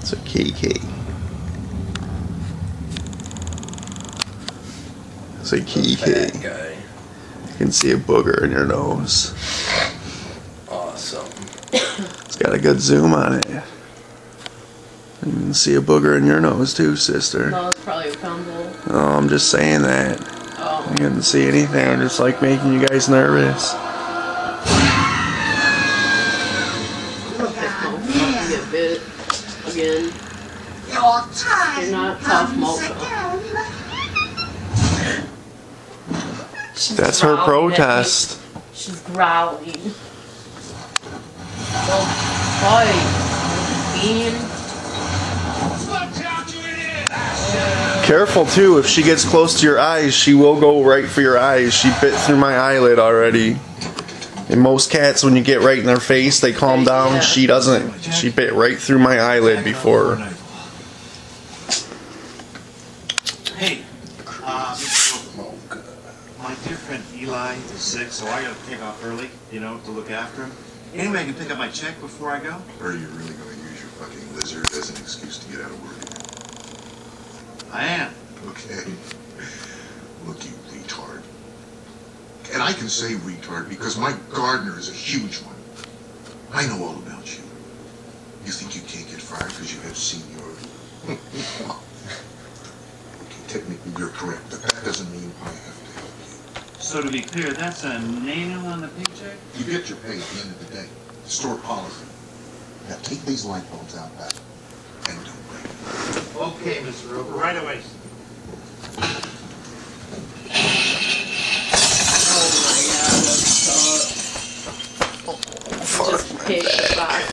It's a KK. It's a Fat KK. You can see a booger in your nose. Awesome. It's got a good zoom on it. You can see a booger in your nose too, sister. No, it's probably a fumble. Oh, I'm just saying that. Oh. I couldn't see anything. I'm just like making you guys nervous. Again. Your time You're not tough comes mocha. That's her growling at me. protest. She's growling. Oh, Don't fight. Bean. Careful too, if she gets close to your eyes, she will go right for your eyes. She bit through my eyelid already. And most cats, when you get right in their face, they calm down. Yeah. She doesn't. She bit right through my eyelid before. Hey, uh, my dear friend Eli is sick, so I gotta take off early, you know, to look after him. Anyway, I can pick up my check before I go? Or are you really going to use your fucking lizard as an excuse to get out of work again? I am. Okay. Look, you retard. And I can say retard because my gardener is a huge one. I know all about you. You think you can't get fired because you have seniority? okay, technically you're correct, but that doesn't mean I have to help you. So to be clear, that's a name on the paycheck? You get your pay at the end of the day. Store policy. Now take these light bulbs out back and don't break them. Okay, Mr. Roper, right away. Oh my god,